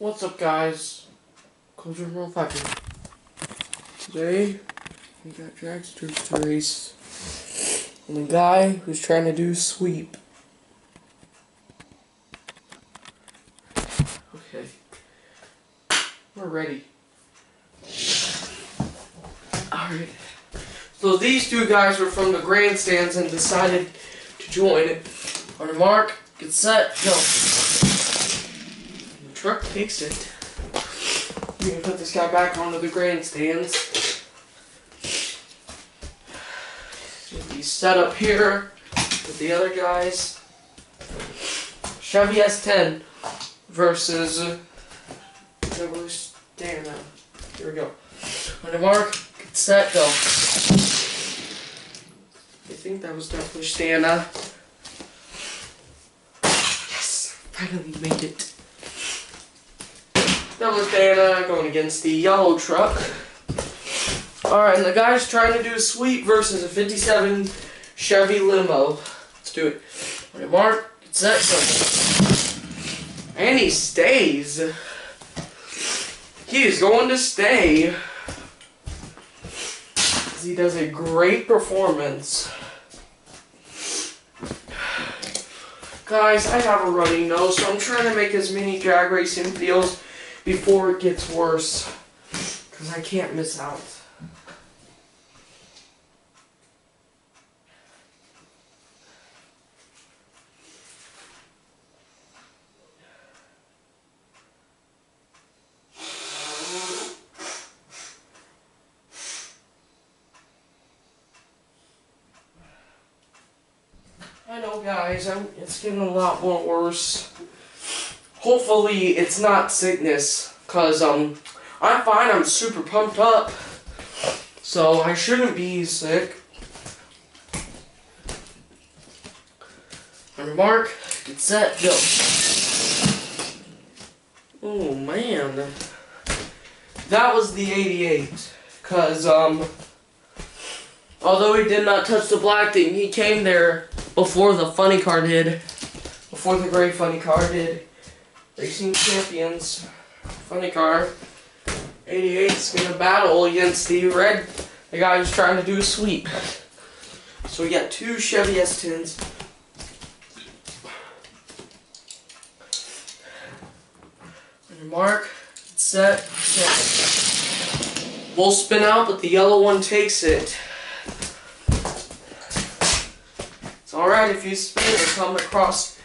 What's up, guys? Your mouth, happy. Today, we got dragsters to race. And the guy who's trying to do sweep. Okay. We're ready. Alright. So these two guys were from the grandstands and decided to join it. On mark, get set, go. The truck takes it. We can put this guy back onto the grandstands. He's set up here with the other guys. Chevy S10 versus uh, Dana. Here we go. On the mark, get set, go. I think that was definitely Stana. Yes, finally made it. That was Dana uh, going against the yellow truck. Alright, and the guy's trying to do a sweep versus a 57 Chevy limo. Let's do it. On mark, set. And he stays. He is going to stay. He does a great performance. Guys, I have a running nose, so I'm trying to make as many drag racing videos before it gets worse. Because I can't miss out. I know, guys. I'm, it's getting a lot more worse. Hopefully, it's not sickness, cause um, I'm fine. I'm super pumped up, so I shouldn't be sick. Mark, get set, go. Oh man, that was the 88, cause um, although he did not touch the black thing, he came there before the funny car did. Before the gray funny car did. Racing Champions. Funny car. 88's gonna battle against the red, the guy who's trying to do a sweep. So we got two Chevy S10s. On your mark, set, set. We'll spin out, but the yellow one takes it. It's alright if you spin or come across.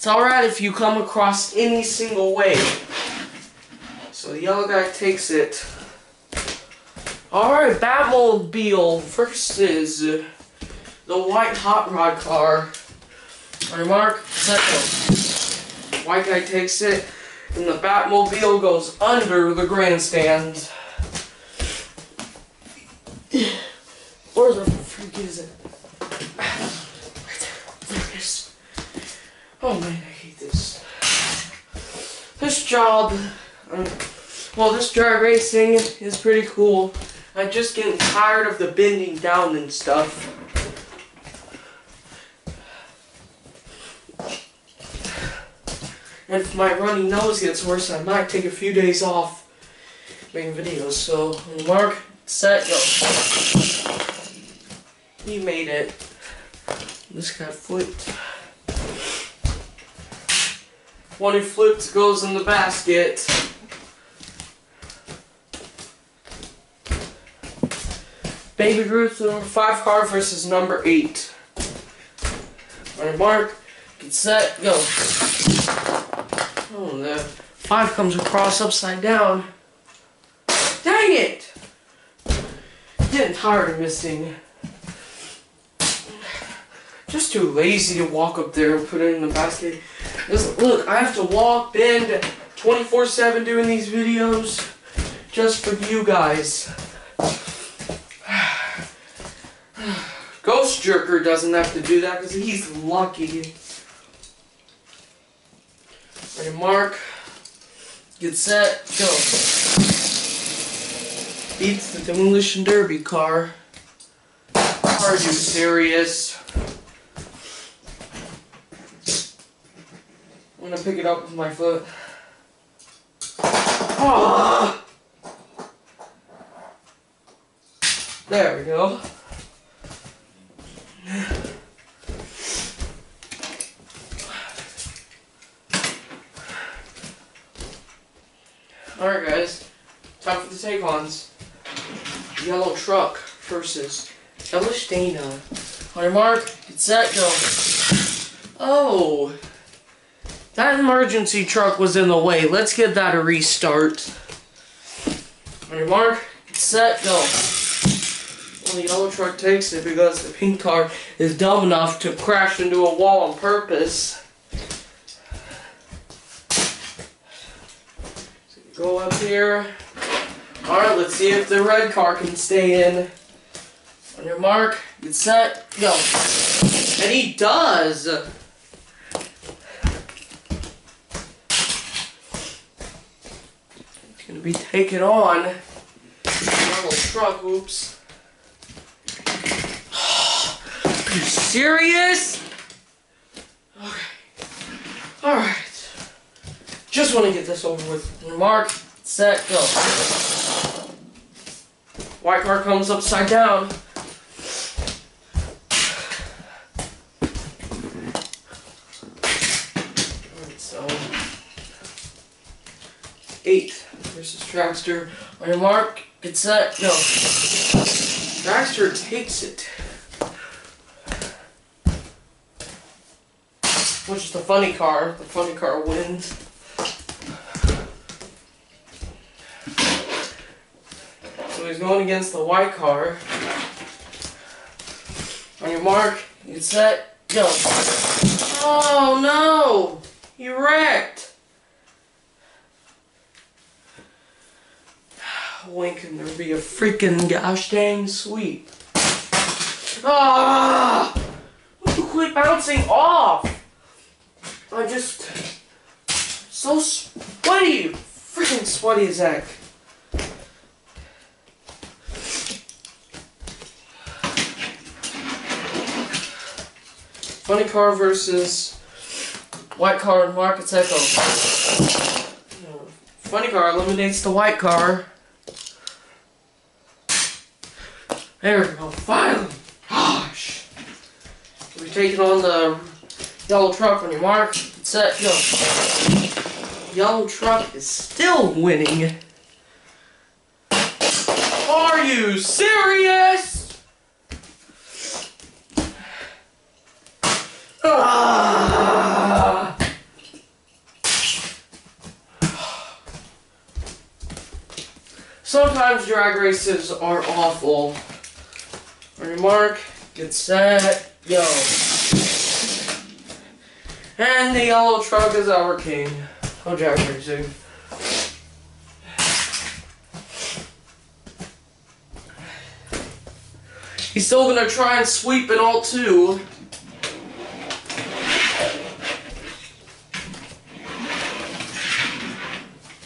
It's alright if you come across any single way. So the yellow guy takes it. Alright, Batmobile versus the white hot rod car. On mark, set go. White guy takes it, and the Batmobile goes under the grandstand. Where the freak is it? Oh man, I hate this. This job, um, well, this drag racing is pretty cool. I'm just getting tired of the bending down and stuff. And if my runny nose gets worse, I might take a few days off making videos. So, mark, set, go. He made it. This guy flipped. One who flipped goes in the basket. Baby Ruth number five car versus number eight. On your mark, get set, go. Oh, the five comes across upside down. Dang it! Getting tired of missing. Just too lazy to walk up there and put it in the basket. Look, I have to walk, bend 24-7 doing these videos just for you guys. Ghost Jerker doesn't have to do that because he's lucky. Ready, mark. Get set, go. Beats the Demolition Derby car. Are you serious? Gonna pick it up with my foot. Ah. There we go. Alright guys, time for the take-ons. Yellow truck versus Hellish Dana. On your mark, get set, go. Oh, that emergency truck was in the way. Let's give that a restart. On your mark, set, go. Well, the yellow truck takes it because the pink car is dumb enough to crash into a wall on purpose. So go up here. Alright, let's see if the red car can stay in. On your mark, get set, go. And he does! Gonna be taken on. Yellow truck, oops. Are you serious? Okay. Alright. Just want to get this over with. Mark, set, go. White car comes upside down. Alright, so. Eight versus Trackster. On your mark, get set, go. Trackster takes it. Which is the funny car. The funny car wins. So he's going against the white car. On your mark, get set, go. Oh no! He wrecked! Can there be a freaking gosh dang sweep? Ah! You quit bouncing off? I'm just so sweaty, freaking sweaty as heck. Funny car versus white car and Market Echo. Funny car eliminates the white car. There we go, finally! Gosh! We're taking on the Yellow truck on your mark, set, go. Yellow truck is still winning. Are you serious? Ah! Sometimes drag races are awful. On mark, get set, go. And the yellow truck is our king. Oh, Jack Racing. He's still gonna try and sweep it all too.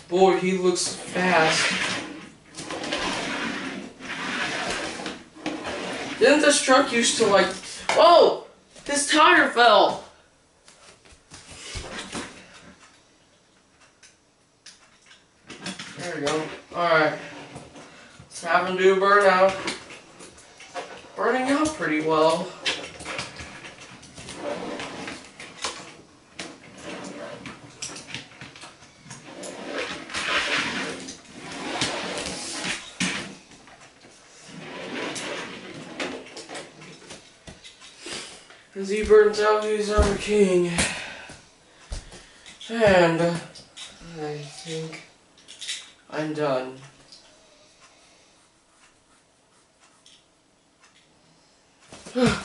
Boy, he looks fast. Didn't this truck used to like... Oh! His tire fell! There we go. Alright. Let's have him do a burnout. Burning out pretty well. As he burns out, he's our king. And I think I'm done.